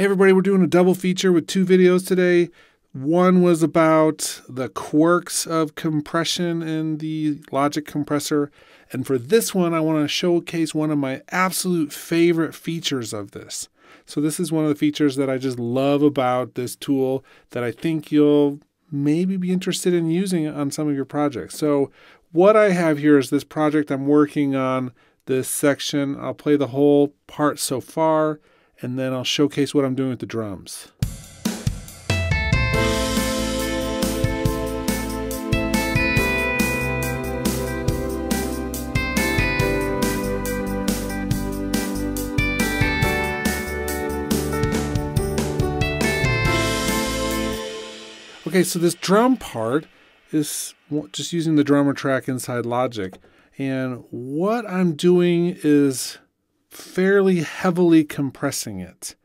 Hey, everybody, we're doing a double feature with two videos today. One was about the quirks of compression in the Logic compressor. And for this one, I want to showcase one of my absolute favorite features of this. So, this is one of the features that I just love about this tool that I think you'll maybe be interested in using on some of your projects. So, what I have here is this project I'm working on, this section. I'll play the whole part so far and then I'll showcase what I'm doing with the drums. Okay, so this drum part is just using the drummer track inside Logic. And what I'm doing is fairly heavily compressing it.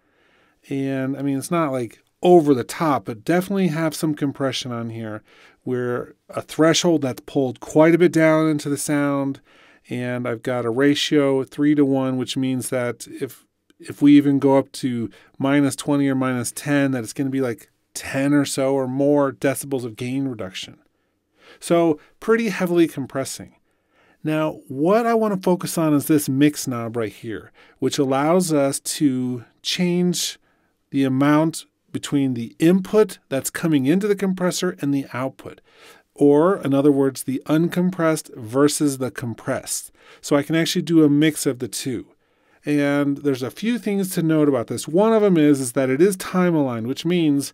And I mean, it's not like over the top, but definitely have some compression on here where a threshold that's pulled quite a bit down into the sound. And I've got a ratio three to one, which means that if if we even go up to minus 20 or minus 10, that it's going to be like 10 or so or more decibels of gain reduction. So pretty heavily compressing. Now, what I want to focus on is this mix knob right here, which allows us to change the amount between the input that's coming into the compressor and the output. Or, in other words, the uncompressed versus the compressed. So I can actually do a mix of the two. And there's a few things to note about this. One of them is, is that it is time aligned, which means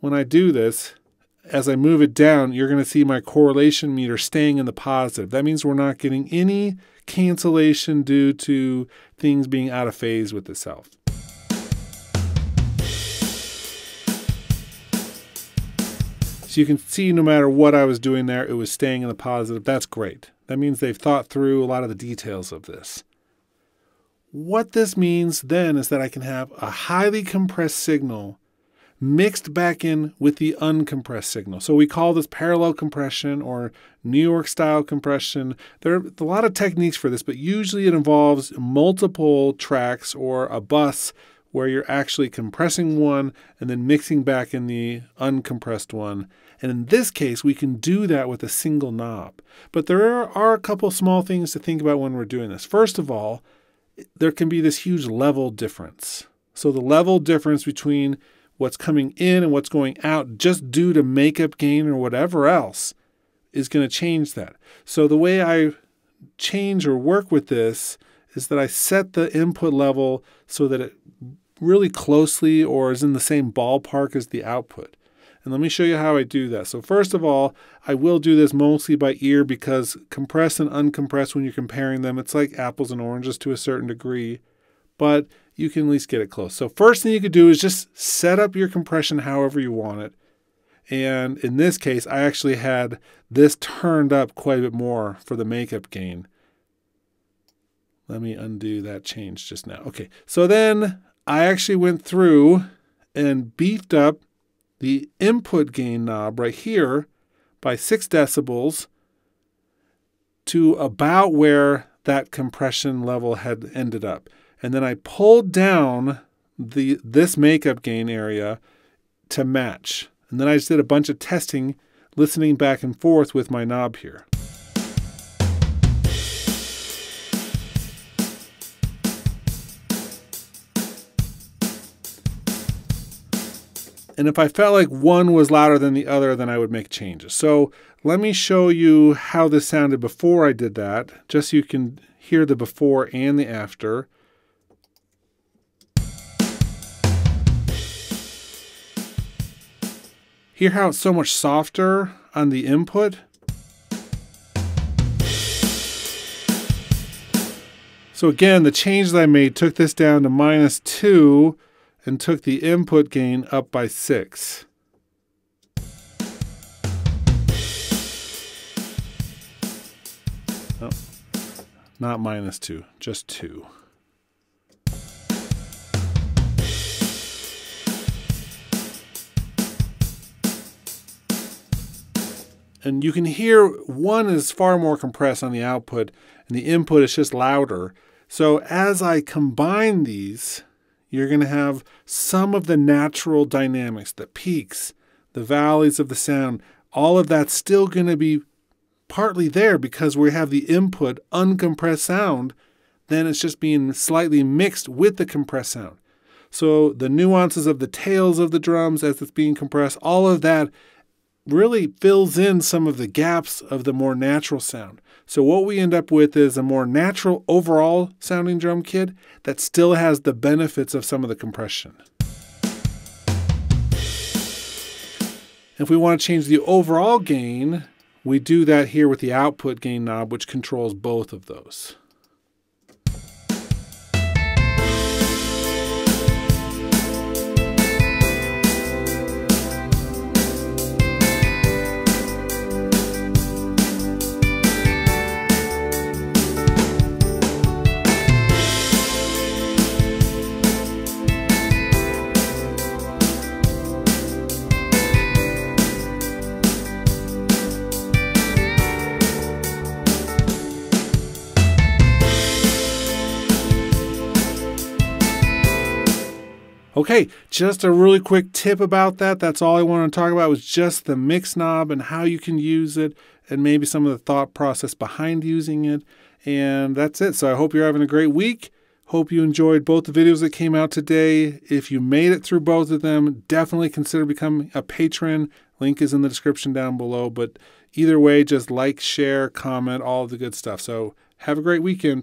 when I do this, as I move it down, you're going to see my correlation meter staying in the positive. That means we're not getting any cancellation due to things being out of phase with itself. So you can see no matter what I was doing there, it was staying in the positive. That's great. That means they've thought through a lot of the details of this. What this means then is that I can have a highly compressed signal mixed back in with the uncompressed signal. So we call this parallel compression or New York style compression. There are a lot of techniques for this, but usually it involves multiple tracks or a bus where you're actually compressing one and then mixing back in the uncompressed one. And in this case, we can do that with a single knob. But there are a couple small things to think about when we're doing this. First of all, there can be this huge level difference. So the level difference between what's coming in and what's going out just due to makeup gain or whatever else is going to change that. So the way I change or work with this is that I set the input level so that it really closely or is in the same ballpark as the output. And let me show you how I do that. So first of all, I will do this mostly by ear because compress and uncompress when you're comparing them, it's like apples and oranges to a certain degree. But you can at least get it close. So first thing you could do is just set up your compression however you want it. And in this case, I actually had this turned up quite a bit more for the makeup gain. Let me undo that change just now. Okay, so then I actually went through and beefed up the input gain knob right here by six decibels to about where that compression level had ended up and then I pulled down the this makeup gain area to match. And then I just did a bunch of testing, listening back and forth with my knob here. And if I felt like one was louder than the other, then I would make changes. So let me show you how this sounded before I did that, just so you can hear the before and the after. Hear how it's so much softer on the input? So again, the change that I made took this down to minus 2 and took the input gain up by 6. Oh, not minus 2, just 2. And you can hear one is far more compressed on the output and the input is just louder. So as I combine these, You're going to have some of the natural dynamics, the peaks, the valleys of the sound, all of that's still going to be partly there because we have the input uncompressed sound, then it's just being slightly mixed with the compressed sound. So the nuances of the tails of the drums as it's being compressed, all of that really fills in some of the gaps of the more natural sound. So what we end up with is a more natural overall sounding drum kit that still has the benefits of some of the compression. If we want to change the overall gain, we do that here with the output gain knob, which controls both of those. Okay, just a really quick tip about that. That's all I wanted to talk about was just the mix knob and how you can use it and maybe some of the thought process behind using it. And that's it. So I hope you're having a great week. Hope you enjoyed both the videos that came out today. If you made it through both of them, definitely consider becoming a patron. Link is in the description down below. But either way, just like, share, comment, all of the good stuff. So have a great weekend.